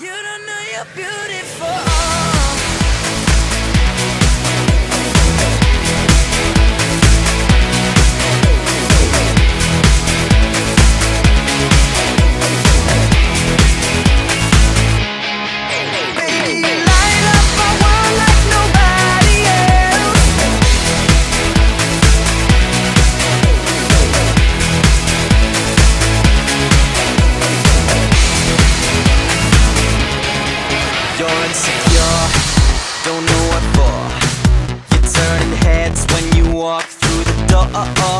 You don't know you're beautiful. oh, oh.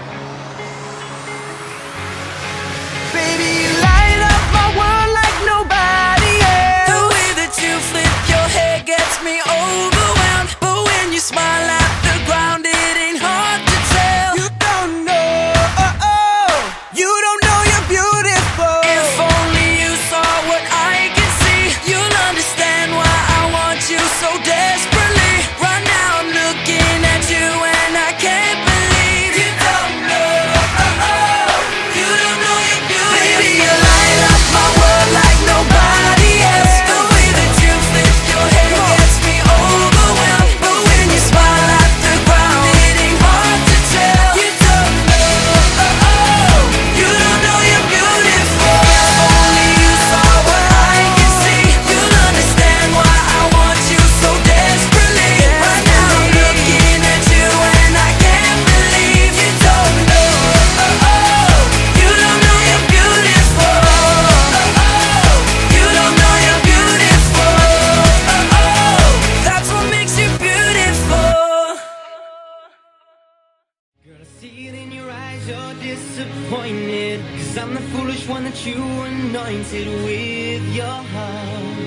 see it in your eyes, you're disappointed. Cause I'm the foolish one that you anointed with your heart.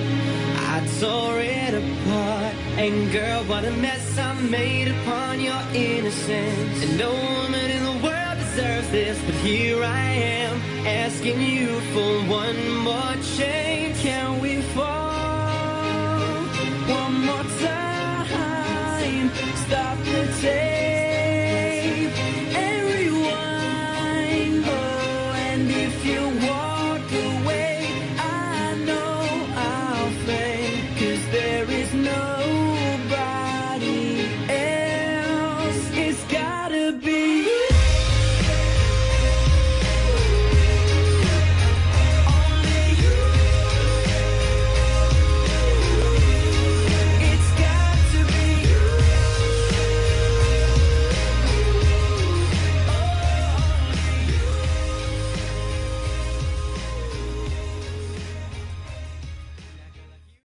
I tore it apart. And girl, what a mess I made upon your innocence. And no woman in the world deserves this, but here I am, asking you for one more chance.